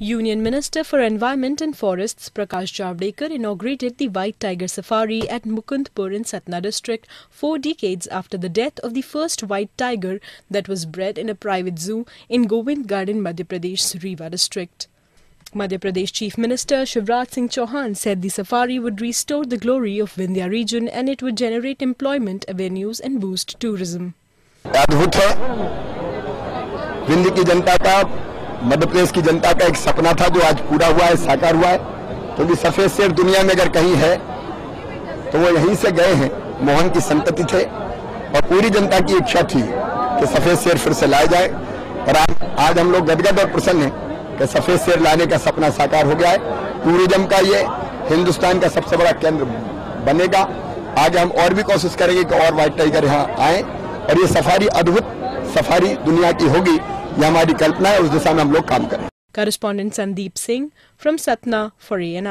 Union Minister for Environment and Forests Prakash Javadekar inaugurated the White Tiger Safari at Mukundpur in Satna district four decades after the death of the first white tiger that was bred in a private zoo in Govind Garden, Madhya Pradesh's Rewa district. Madhya Pradesh Chief Minister Shivraj Singh Chauhan said the safari would restore the glory of Vindhya region and it would generate employment avenues and boost tourism. अद्भुत है विंध्य की जनता का मध्य प्रदेश की जनता का एक सपना था, जो आज पूरा हुआ है, साकार हुआ है। क्योंकि तो सफ़ेद शेर दुनिया में अगर कहीं है तो वो यहीं से गए हैं। मोहन की संतति थे और पूरी जनता की इच्छा थी कि सफ़ेद शेर फिर से लाया जाए। और आज आज हम लोग गदगद और प्रसन्न हैं कि सफ़ेद शेर लाने का सपना साकार हो गया है। टूरिज़्म का ये हिंदुस्तान का सबसे बड़ा केंद्र बनेगा। आगे हम और भी कोशिश करेंगे कि और व्हाइट टाइगर यहाँ आए। और ये सफारी, अद्भुत सफारी दुनिया की होगी। ये हमारी कल्पना है, उस दिशा में हम लोग काम करें। Correspondent Sandeep Singh from Satna for an